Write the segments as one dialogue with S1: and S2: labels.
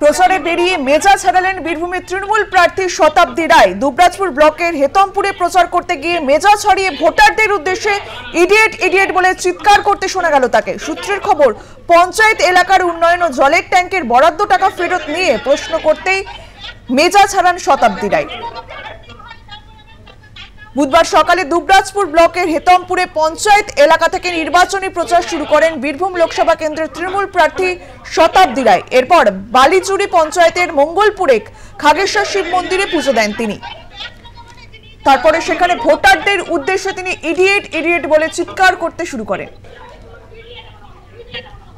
S1: প্রচারে বেরিয়ে মেজা ছাড়ালেন বীরভূমের তৃণমূল প্রার্থী শতাব্দী রায়। দুবরাজপুর ব্লকের হেতমপুরে প্রচার করতে গিয়ে মেজা ছড়িয়ে ভোটারদের উদ্দেশ্যে ইডিয়েট ইডিয়েট বলে চিৎকার করতে শোনা গেল তাকে। সূত্রের খবর, পঞ্চায়েত এলাকার উন্নয়ন ও জলের ট্যাঙ্কের বরাদ্দ টাকা ফেরত নিয়ে প্রশ্ন করতেই মেজা ছাড়ান শতাব্দী রায়। বুধবার সকালে দুবরাজপুর ব্লকের হেতমপুরে পঞ্চায়েত এলাকা থেকে নির্বাচনী প্রচার শুরু করেন বীরভূম লোকসভা কেন্দ্রের তৃণমূল প্রার্থী শতাব্দী রায়। এরপর বালিচুরি পঞ্চায়েতের মঙ্গলপুরে খাগেশ্বর শিব মন্দিরে পুজো দেন তিনি। তারপরে সেখানে ভোটারদের উদ্দেশ্যে তিনি ইডিয়েট ইডিয়েট বলে চিৎকার করতে শুরু করেন।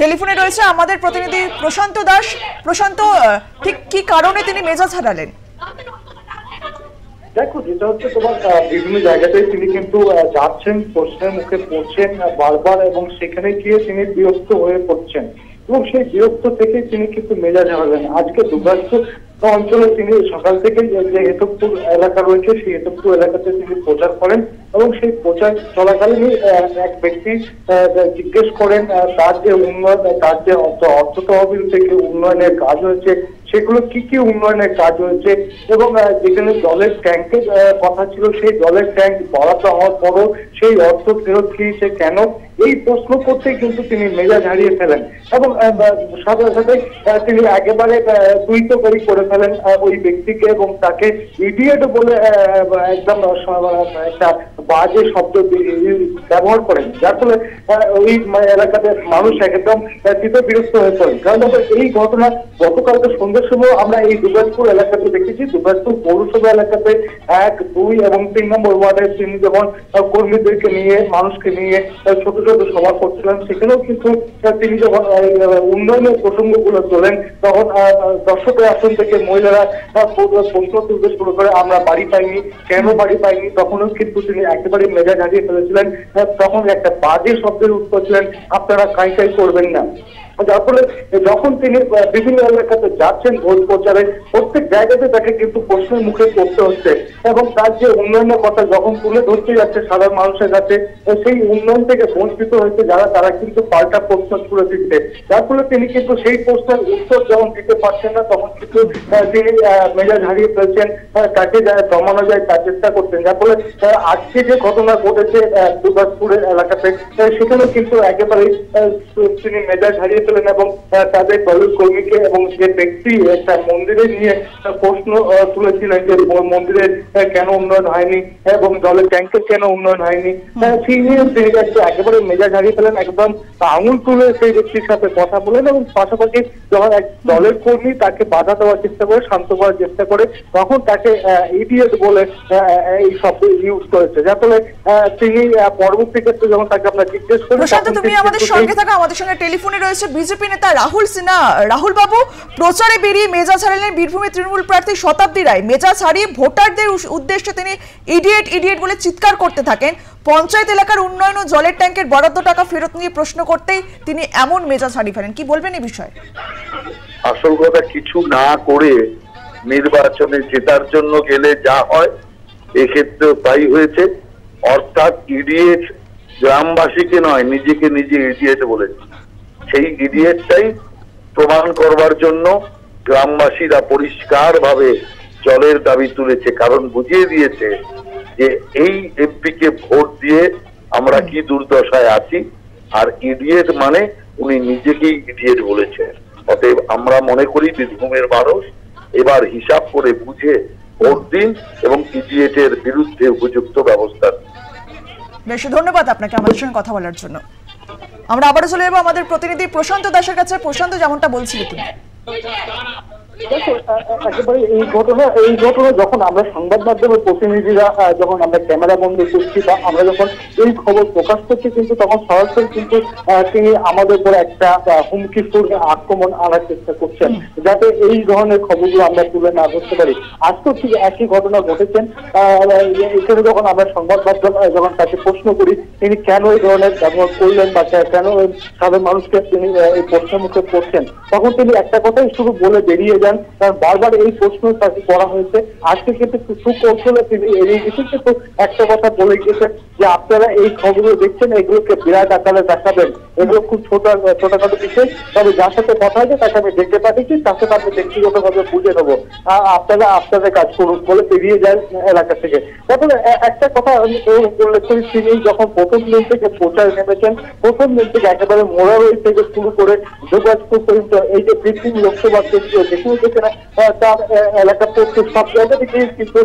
S1: টেলিফোনে রয়েছে আমাদের প্রতিনিধি প্রশান্ত দাস। প্রশান্ত ঠিক কি কারণে তিনি মেজাজ হারালেন?
S2: দেখো, যেটা হচ্ছে তোমার বিভিন্ন জায়গাতে তিনি কিন্তু যাচ্ছেন, প্রশ্নের মুখে পড়ছেন বারবার এবং সেখানে গিয়ে তিনি বিরক্ত হয়ে পড়ছেন। এবং সেই বিরক্ত থেকে তিনি কিন্তু মেজাজ হারালেন। আজকে দুর্গাপুর অঞ্চলে তিনি সকাল থেকে যে হেতকপুর এলাকা রয়েছে, সেই হেতকপুর এলাকাতে তিনি প্রচার করেন এবং সেই প্রচার চলাকালীনই এক ব্যক্তি জিজ্ঞেস করেন তার যে উন্নয়ন, তার যে অর্থ তহবিল থেকে উন্নয়নের কাজ হয়েছে সেগুলো কি কি উন্নয়নের কাজ হয়েছে? এবং যেখানে জলের ট্যাঙ্কের কথা ছিল, সেই জলের ট্যাঙ্ক বরাদ্দ হওয়ার পরও সেই অর্থ ফেরত দিয়েছে কেন? এই প্রশ্ন করতে কিন্তু তিনি মেজাজ হারিয়ে ফেলেন। এবং সাথে সাথে তিনি একেবারে তুইতকরি করে ফেলেন ওই ব্যক্তিকে এবং তাকে ইডিয়েট বলে একদম একটা বাজে শব্দ ব্যবহার করেন। যার ফলে ওই এলাকাতে মানুষ একদম আহ, বিরক্ত হয়ে পড়েন কারণ এই ঘটনা গতকালকে সন্ধ্যের সময় আমরা এই দুর্গাজপুর এলাকাতে দেখেছি। দুর্গাজপুর পৌরসভা এলাকাতে এক দুই এবং তিন নম্বর ওয়ার্ডে তিনি যখন কর্মীদেরকে নিয়ে মানুষকে নিয়ে ছোট ছোট সভা করছিলেন সেখানেও কিন্তু তিনি যখন উন্নয়নের প্রসঙ্গগুলো তোলেন। তখন দর্শকের আসন থেকে মহিলারা প্রশ্ন তুলতে শুরু করে, আমরা বাড়ি পাইনি। কেন বাড়ি পাইনি? তখনও কিন্তু তিনি একেবারে মেজাজ হারিয়ে ফেলেছিলেন। তখন একটা বাজে শব্দের উত্তর ছিলেন। আপনারা কাই কাই করবেন না। যার ফলে যখন তিনি বিভিন্ন এলাকাতে যাচ্ছেন ভোট প্রচারে, প্রত্যেক জায়গাতে তাকে কিন্তু প্রশ্নের মুখে পড়তে হচ্ছে এবং তার যে উন্নয়নের কথা যখন তুলে ধরতে যাচ্ছে সাধারণ মানুষের কাছে সেই উন্নয়ন থেকে বঞ্চিত হয়েছে যারা, তারা কিন্তু পাল্টা প্রশ্ন তুলে দিচ্ছে। যার ফলে তিনি কিন্তু সেই প্রশ্নের উত্তর যখন দিতে পারছেন না, তখন কিন্তু তিনি মেজাজ হারিয়ে ফেলছেন তাকে যা জমানো যায় তার চেষ্টা করছেন। যার ফলে আজকে যে ঘটনা ঘটেছে দুর্গাপুরের এলাকাতে সেখানে কিন্তু একেবারেই তিনি মেজাজ হারিয়ে ফেলেন এবং তাদের দলের কর্মীকে এবং যে ব্যক্তি একটা মন্দিরে নিয়ে প্রশ্ন তুলেছিলেন যে মন্দিরের কেন উন্নয়ন হয়নি এবং জলের ট্যাঙ্কের কেন উন্নয়ন হয়নি। সেই নিয়ে তিনি একেবারে মেজাজ হারিয়ে ফেলেন একদম আঙুল তুলে সেই ব্যক্তির সাথে কথা বলেন এবং পাশাপাশি যখন এক দলের কর্মী তাকে বাধা দেওয়ার চেষ্টা করে শান্ত করার চেষ্টা করে তখন তাকে ইডিয়েট বলে এই শব্দ ইউজ করেছে। যার ফলে তিনি পরবর্তী ক্ষেত্রে যখন তাকে আমরা জিজ্ঞেস করি
S1: তুমি
S2: তিনি
S1: আমাদের সঙ্গে থাকা আমাদের সঙ্গে টেলিফোনে রয়েছে। বিজেপি নেতা রাহুল সিনহা, রাহুল বাবু, প্রচারে বেরিয়ে মেজা ছাড়ালেন বীরভূমের তৃণমূল প্রার্থী শতাব্দী রায়। মেজা ছাড়িয়ে ভোটারদের উদ্দেশ্যে তিনি ইডিয়েট ইডিয়েট বলে চিৎকার করতে থাকেন। পঞ্চায়েত এলাকার উন্নয়ন ও জলের ট্যাঙ্কের বরাদ্দ টাকা ফেরত নিয়ে প্রশ্ন করতেই তিনি এমন মেজা ছাড়িয়ে ফেলেন। কি বলবেন এই বিষয়ে?
S3: আসল কথা, কিছু না করে নির্বাচনে জেতার জন্য গেলে যা হয়, এক্ষেত্রেও তাই হয়েছে। অর্থাৎ ইডিয়েট গ্রামবাসীকে নয়, নিজেকে নিজে ইডিয়েট বলেছে। সেই ইডিয়েটটাই প্রমাণ করবার জন্য গ্রামবাসীরা পরিষ্কার ভাবে জলের দাবি তুলেছে। কারণ বুঝিয়ে দিয়েছে যে এই এমপিকে ভোট দিয়ে আমরা কি দুর্দশায় আছি, আর ইডিয়েট মানে উনি নিজেকেই ইডিয়েট বলেছেন। অতএব আমরা মনে করি বীরভূমের মানুষ এবার হিসাব করে বুঝে ভোট দিন এবং ইডিয়েটের বিরুদ্ধে উপযুক্ত ব্যবস্থা।
S1: বেশ, ধন্যবাদ আপনাকে আমাদের সঙ্গে কথা বলার জন্য। আমরা আবারও চলে যাব আমাদের প্রতিনিধি প্রশান্ত দাসের কাছে। প্রশান্ত যেমনটা বলছিল তুমি।
S2: একেবারে এই ঘটনা এই ঘটনা যখন আমরা সংবাদ মাধ্যমের প্রতিনিধিরা যখন আমরা ক্যামেরা বন্দি করছি বা আমরা যখন এই খবর প্রকাশ করছি, কিন্তু তখন সরাসরি কিন্তু তিনি আমাদের উপর একটা হুমকি আক্রমণ আনার চেষ্টা করছেন, যাতে এই ধরনের খবরগুলো আমরা তুলে না ধরতে পারি। আজকেও ঠিক একই ঘটনা ঘটেছেন এখানে যখন আমরা সংবাদ মাধ্যম যখন তাকে প্রশ্ন করি, তিনি কেন এই ধরনের ব্যবহার করলেন বা কেন সাধারণ মানুষকে তিনি এই প্রশ্নের মুখে পড়ছেন, তখন তিনি একটা কথাই শুধু বলে বেরিয়ে যান যান কারণ বারবার এই প্রশ্ন তাকে করা হয়েছে। আজকে কিন্তু সুকৌশলে তিনি এড়িয়ে গেছেন, কিন্তু একটা কথা বলে গেছেন যে আপনারা এই খবরগুলো দেখছেন, এগুলোকে বিরাট আকারে দেখাবেন। এগুলো খুব ছোট, ছোটখাটো বিষয়, তবে যার সাথে কথা হয়েছে তাকে আমি দেখতে পাঠিয়েছি, তার সাথে আমি ব্যক্তিগতভাবে বুঝে নেব। আপনারা, আপনাদের কাজ করুন বলে বেরিয়ে যায় এলাকা থেকে। এ- একটা কথা আমি উল্লেখ করি, তিনি যখন প্রথম দিন থেকে প্রচার নেমেছেন, প্রথম দিন থেকে একেবারে মোড়ারই থেকে শুরু করে যোগাযোগ পর্যন্ত এই যে পৃথিবী লোকসভা কেন্দ্র যেখানে আহ, তার এলাকা পড়তে সব জায়গা থেকে কিন্তু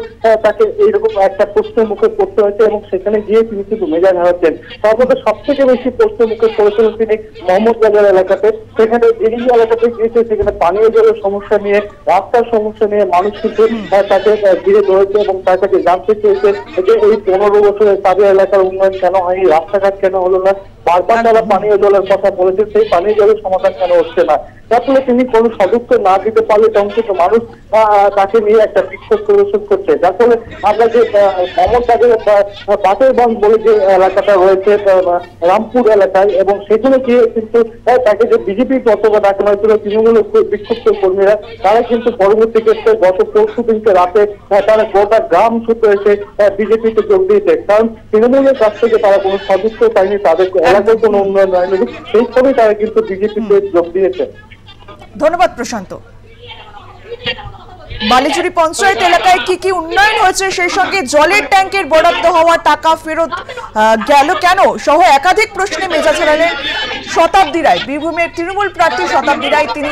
S2: তাকে এইরকম একটা প্রশ্নের মুখে পড়তে হয়েছে এবং সেখানে গিয়ে তিনি কিন্তু মেজাজ হারাচ্ছেন। তার মধ্যে সব থেকে বেশি প্রশ্নের মুখে পড়েছিলেন তিনি মোহাম্মদ বাজার এলাকাতে। সেখানে দিল্লি এলাকাতে গিয়েছে সেখানে পানীয় জলের সমস্যা নিয়ে রাস্তার সমস্যা নিয়ে মানুষ কিন্তু তাকে ঘিরে ধরেছে এবং তার কাছে জানতে চেয়েছে যে এই পনেরো বছরে তাদের এলাকার উন্নয়ন কেন হয়নি রাস্তাঘাট কেন হলো না বারবার তারা পানীয় জলের কথা বলেছে সেই পানীয় জলের সমাধান কেন হচ্ছে না? তার ফলে তিনি কোনো সদস্য না দিতে পারলে কিন্তু মানুষ তাকে নিয়ে একটা বিক্ষোভ প্রদর্শন করছে। যার ফলে আমরা যে মমত বাটের বন বলে যে এলাকাটা রয়েছে রামপুর এলাকায় এবং সেখানে গিয়ে কিন্তু তাকে যে বিজেপি পতাকা ডাকানো হয়েছিল তৃণমূলের বিক্ষুব্ধ কর্মীরা তারা কিন্তু পরবর্তী ক্ষেত্রে গত পরশু দিনকে রাতে তারা গোটা গ্রাম ছুটে এসে বিজেপিতে যোগ দিয়েছে। কারণ তৃণমূলের কাছ থেকে তারা কোনো সদস্য পায়নি তাদের কোনো উন্নয়ন হয়নি সেই ফলেই তারা কিন্তু বিজেপিতে যোগ দিয়েছে।
S1: ধন্যবাদ প্রশান্ত। বালিচুরি পঞ্চায়েত এলাকায় কি কি উন্নয়ন হয়েছে সেই সঙ্গে জলের ট্যাঙ্কের বরাদ্দ হওয়া, টাকা ফেরত গেল কেন? সহ একাধিক প্রশ্নে মেজাজ হারালেন শতাব্দী রায়। বীরভূমের তৃণমূল প্রার্থী শতাব্দী রায় তিনি